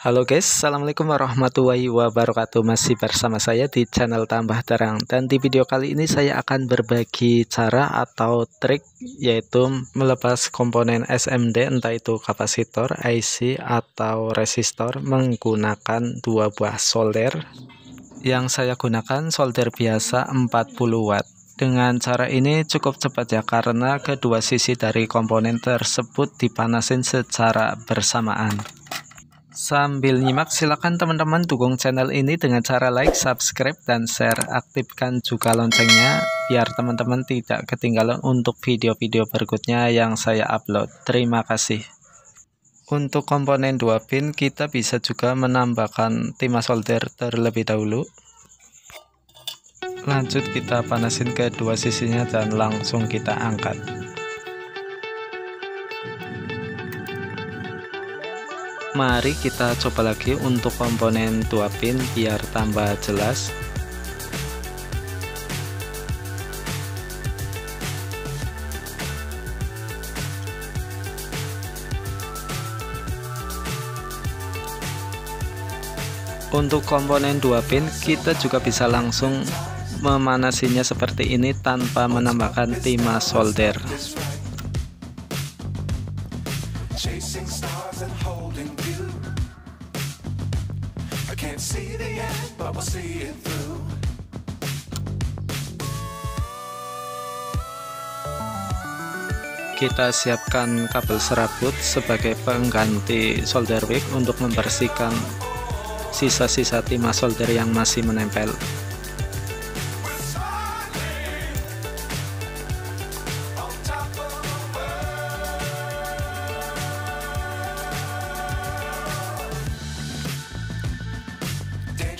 Halo guys, Assalamualaikum warahmatullahi wabarakatuh. Masih bersama saya di channel Tambah Terang. Dan di video kali ini saya akan berbagi cara atau trik Yaitu melepas komponen SMD Entah itu kapasitor, IC, atau resistor Menggunakan dua buah solder. Yang saya gunakan solder biasa 40 watt. Dengan cara ini cukup cepat ya karena kedua sisi dari komponen tersebut dipanasin secara bersamaan Sambil nyimak silakan teman-teman dukung channel ini dengan cara like, subscribe, dan share. Aktifkan juga loncengnya biar teman-teman tidak ketinggalan untuk video-video berikutnya yang saya upload. Terima kasih. Untuk komponen 2 pin kita bisa juga menambahkan timah solder terlebih dahulu. Lanjut kita panasin kedua sisinya dan langsung kita angkat. Mari kita coba lagi untuk komponen 2 pin biar tambah jelas. Untuk komponen 2 pin kita juga bisa langsung memanasinya seperti ini tanpa menambahkan timah solder can't see the end, but we'll see it through. Kita siapkan kabel serabut sebagai pengganti solder wick untuk membersihkan sisa-sisa timah solder yang masih menempel.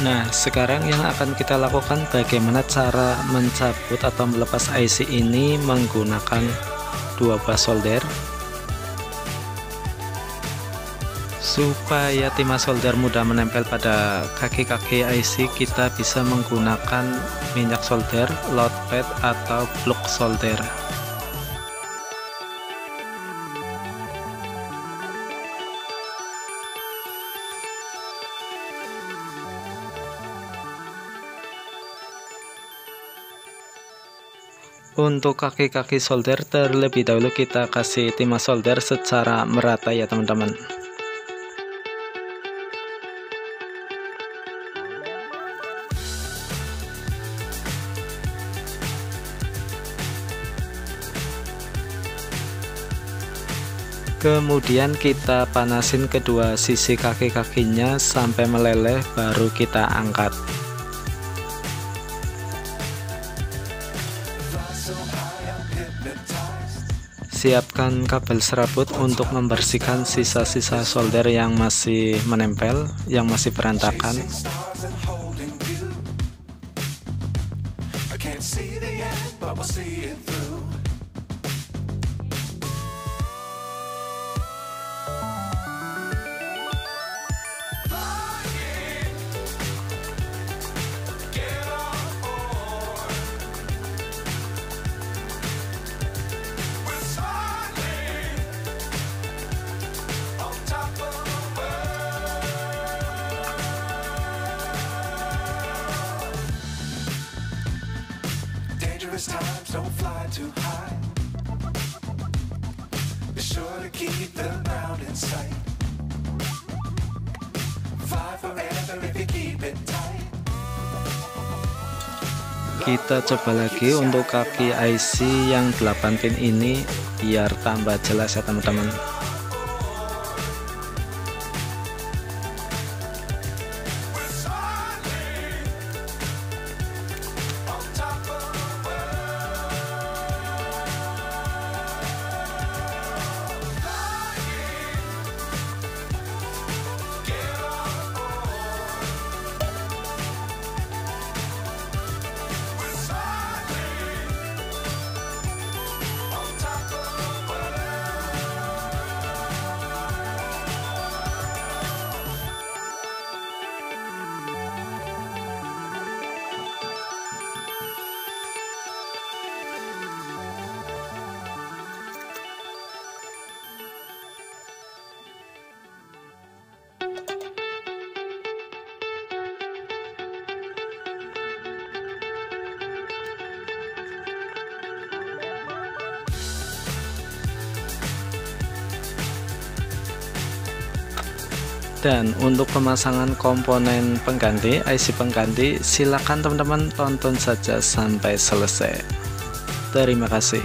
Nah, sekarang yang akan kita lakukan bagaimana cara mencabut atau melepas IC ini menggunakan dua buah solder. Supaya timah solder mudah menempel pada kaki-kaki IC kita bisa menggunakan minyak solder, load pad atau plug solder untuk kaki-kaki solder terlebih dahulu kita kasih timah solder secara merata ya teman-teman. Kemudian kita panasin kedua sisi kaki-kakinya sampai meleleh baru kita angkat Siapkan kabel serabut untuk membersihkan sisa-sisa solder yang masih menempel, yang masih berantakan. Don't fly too high. Be sure to keep the ground in sight. Fly forever if you keep it tight. Kita coba lagi untuk kaki IC yang 8 pin ini biar tambah jelas ya teman-teman. Dan untuk pemasangan komponen pengganti IC pengganti silakan teman-teman tonton saja sampai selesai. Terima kasih